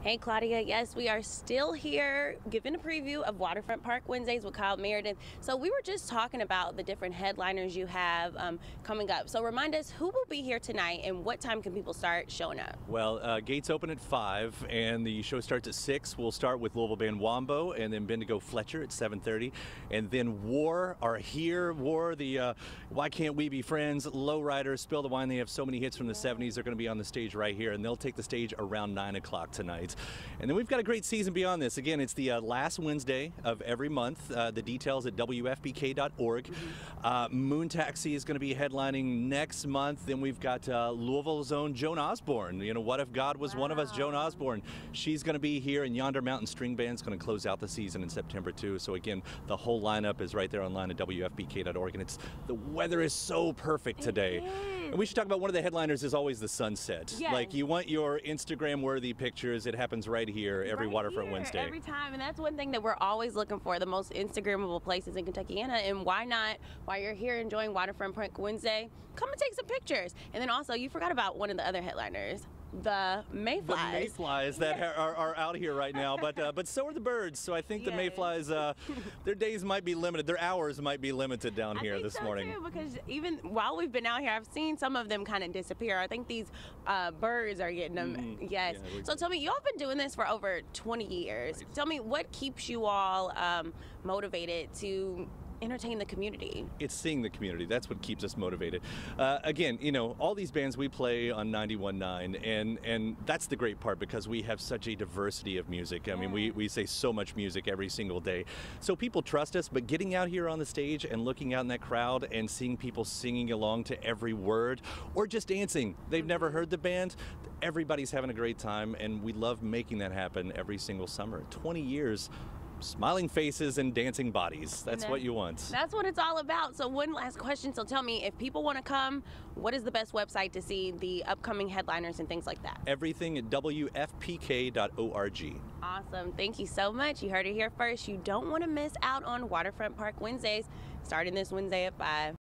Hey, Claudia. Yes, we are still here giving a preview of Waterfront Park Wednesdays with Kyle Meredith. So, we were just talking about the different headliners you have um, coming up. So, remind us who will be here tonight and what time can people start showing up? Well, uh, gates open at 5 and the show starts at 6. We'll start with Louisville band Wombo and then Bendigo Fletcher at 7.30. And then War are here. War, the uh, Why Can't We Be Friends, Lowriders, Spill the Wine. They have so many hits from the 70s. They're going to be on the stage right here and they'll take the stage around 9 o'clock tonight. And then we've got a great season beyond this. Again, it's the uh, last Wednesday of every month. Uh, the details at WFPK.org. Uh, Moon Taxi is going to be headlining next month. Then we've got uh, Louisville's own Joan Osborne. You know, What If God Was One of Us, Joan Osborne. She's going to be here, and Yonder Mountain String Band's going to close out the season in September, too. So, again, the whole lineup is right there online at WFPK.org. And it's the weather is so perfect today. And we should talk about one of the headliners is always the sunset. Yes. Like you want your Instagram worthy pictures, it happens right here every Right Waterfront here, Wednesday. Every time. And that's one thing that we're always looking for the most Instagrammable places in Kentuckyana. And why not, while you're here enjoying Waterfront Park Wednesday, come and take some pictures. And then also, you forgot about one of the other headliners. The Mayflies. the mayflies that ha- are, are out here right now, but uh, but so are the birds. So I think the Yes. mayflies, uh, their days might be limited, their hours might be limited down I here this so morning. Too, because even while we've been out here, I've seen some of them kind of disappear. I think these uh, birds are getting them. yes. Mm-hmm. Yeah, so tell me, y'all been doing this for over 20 years. Tell me, what keeps you all um, motivated to entertain the community? it's seeing the community. That's what keeps us motivated. Uh, again, you know, all these bands we play on 91.9, and and that's the great part because we have such a diversity of music. I mean, we, we say so much music every single day. So people trust us, but getting out here on the stage and looking out in that crowd and seeing people singing along to every word or just dancing, they've never heard the band. Everybody's having a great time, and we love making that happen every single summer. 20 years. Smiling faces and dancing bodies. That's that- what you want. That's what it's all about. So, one last question. So, tell me, if people want to come, what is the best website to see the upcoming headliners and things like that? everything at WFPK.org. Awesome. Thank you so much. You heard it here first. You don't want to miss out on Waterfront Park Wednesdays starting this Wednesday at 5.